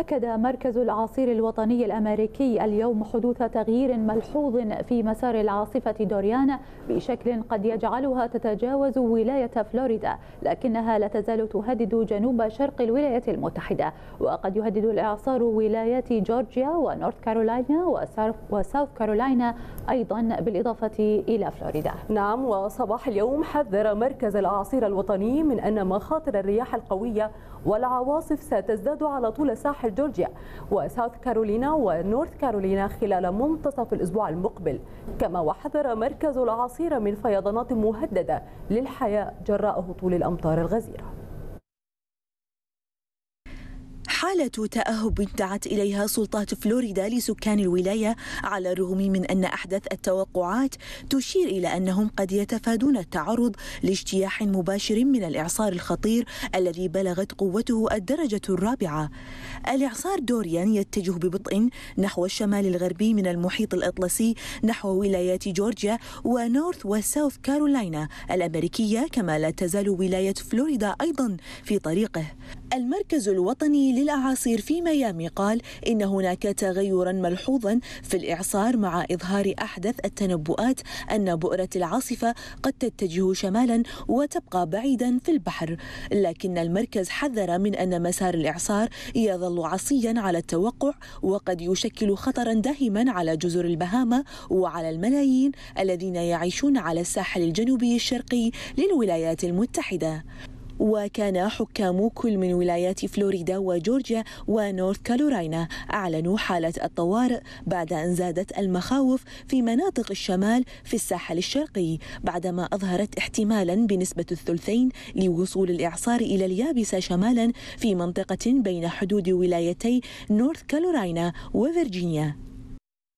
أكد مركز العصير الوطني الأمريكي اليوم حدوث تغيير ملحوظ في مسار العاصفة دوريان بشكل قد يجعلها تتجاوز ولاية فلوريدا لكنها لا تزال تهدد جنوب شرق الولايات المتحدة. وقد يهدد الإعصار ولايات جورجيا ونورث كارولاينا وساوث كارولاينا أيضا بالإضافة إلى فلوريدا. نعم وصباح اليوم حذر مركز العصير الوطني من أن مخاطر الرياح القوية والعواصف ستزداد على طول ساحل جورجيا وساوث كارولينا ونورث كارولينا خلال منتصف الأسبوع المقبل. كما وحذر مركز العصير من فيضانات مهددة للحياة جراء هطول الأمطار الغزيرة. حالة تأهب دعت إليها سلطات فلوريدا لسكان الولاية على الرغم من أن أحدث التوقعات تشير إلى أنهم قد يتفادون التعرض لاجتياح مباشر من الإعصار الخطير الذي بلغت قوته الدرجة الرابعة. الإعصار دوريان يتجه ببطء نحو الشمال الغربي من المحيط الأطلسي نحو ولايات جورجيا ونورث وساوث كارولاينا الأمريكية كما لا تزال ولاية فلوريدا أيضا في طريقه. المركز الوطني للأعاصير في ميامي قال إن هناك تغيرا ملحوظا في الإعصار مع إظهار أحدث التنبؤات أن بؤرة العاصفة قد تتجه شمالا وتبقى بعيدا في البحر لكن المركز حذر من أن مسار الإعصار يظل عصيا على التوقع وقد يشكل خطرا داهما على جزر البهاما وعلى الملايين الذين يعيشون على الساحل الجنوبي الشرقي للولايات المتحدة. وكان حكام كل من ولايات فلوريدا وجورجيا ونورث كارولاينا أعلنوا حالة الطوارئ بعد أن زادت المخاوف في مناطق الشمال في الساحل الشرقي بعدما أظهرت احتمالا بنسبة الثلثين لوصول الإعصار إلى اليابسة شمالا في منطقة بين حدود ولايتي نورث كارولاينا وفرجينيا